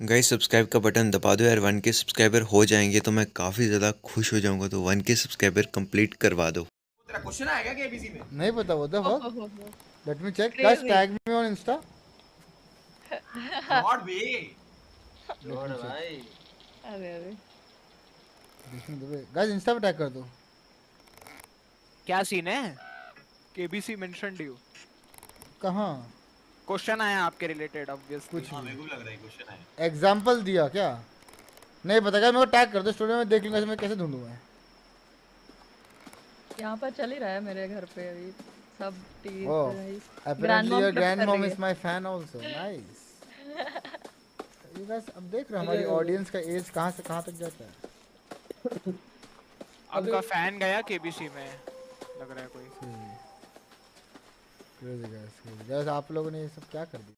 Guys subscribe का button दबा दो यार। वन के सब्सक्राइबर हो जाएँगे तो मैं काफ़ी ज़्यादा खुश हो जाऊँगा तो वन के सब्सक्राइबर कंप्लीट करवा दो। तेरा क्वेश्चन आएगा क्या एबीसी में? नहीं पता वो the fuck oh. Let me check. Guys tag me on Insta not बे छोड़ भाई। अरे अरे। गाइस इंस्टा पे टैग कर दो। क्या सीन है? केबीसी मेंशनड यू कहाँ? क्वेश्चन आया आपके रिलेटेड ऑब्वियसली कुछ हाँ मेरे को लग रहा है क्वेश्चन आएगा एग्जांपल दिया क्या? नहीं पता क्या मेरे को टैग कर दो स्टोरी में देख लूँगा मैं कैसे ढूंढूं मैं। यहाँ पर चल ही रहा है मेरे घर पे अभी। सब टीवी grandmom रही is है। my fan also. Nice. you guys अब देख रहे हो हमारी ऑडियंस का एज कहाँ से कहाँ तक जाता है। आपका फ़ैन गया केबीसी में? लग रहा है कोई। क्रेजी गाइस गाइस आप लोगों ने ये सब क्या कर दिया?